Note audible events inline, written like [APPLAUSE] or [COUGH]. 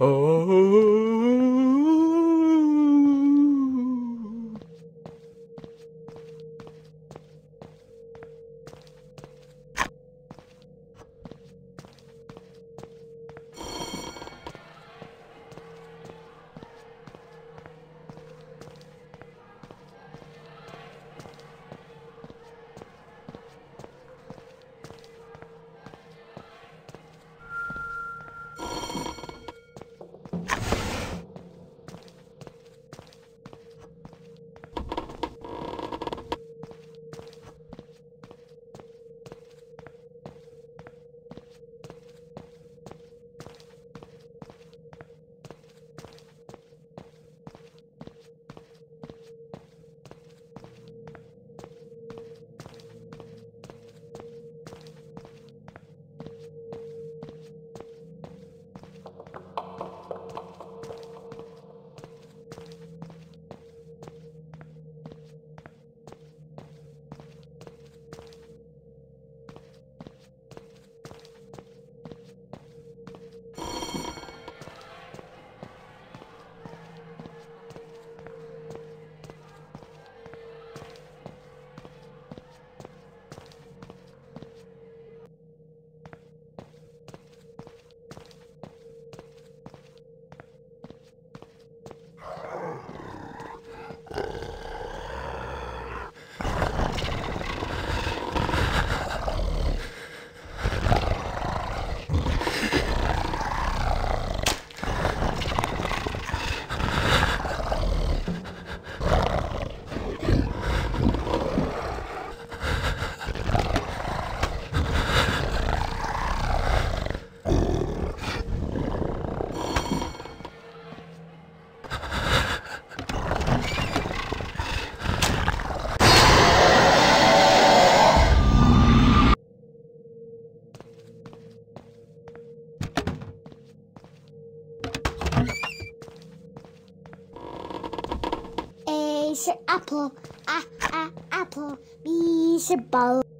A [LAUGHS] apple, a, a, apple. B is a.